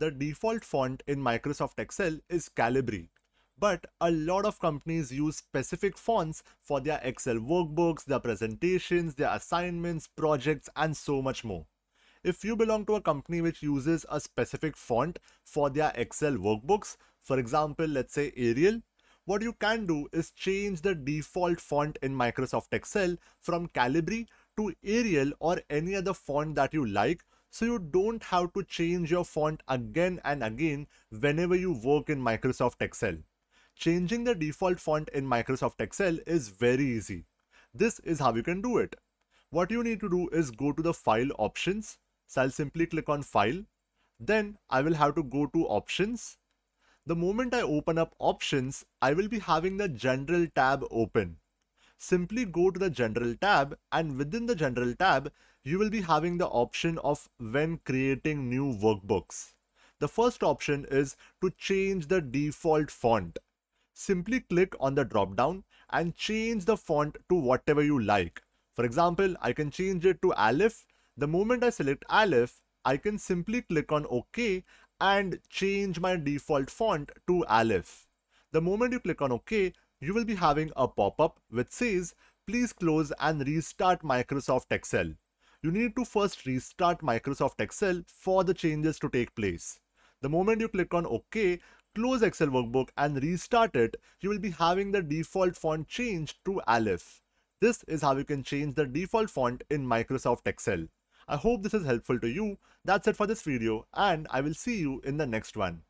the default font in Microsoft Excel is Calibri. But a lot of companies use specific fonts for their Excel workbooks, their presentations, their assignments, projects, and so much more. If you belong to a company which uses a specific font for their Excel workbooks, for example, let's say Arial, what you can do is change the default font in Microsoft Excel from Calibri to Arial or any other font that you like so you don't have to change your font again and again whenever you work in Microsoft Excel. Changing the default font in Microsoft Excel is very easy. This is how you can do it. What you need to do is go to the file options. So I'll simply click on file. Then I will have to go to options. The moment I open up options, I will be having the general tab open simply go to the general tab and within the general tab, you will be having the option of when creating new workbooks. The first option is to change the default font. Simply click on the drop down and change the font to whatever you like. For example, I can change it to Arial. The moment I select Arial, I can simply click on OK and change my default font to Arial. The moment you click on OK, you will be having a pop-up which says please close and restart Microsoft Excel. You need to first restart Microsoft Excel for the changes to take place. The moment you click on OK, close Excel workbook and restart it, you will be having the default font changed to Arial. This is how you can change the default font in Microsoft Excel. I hope this is helpful to you. That's it for this video and I will see you in the next one.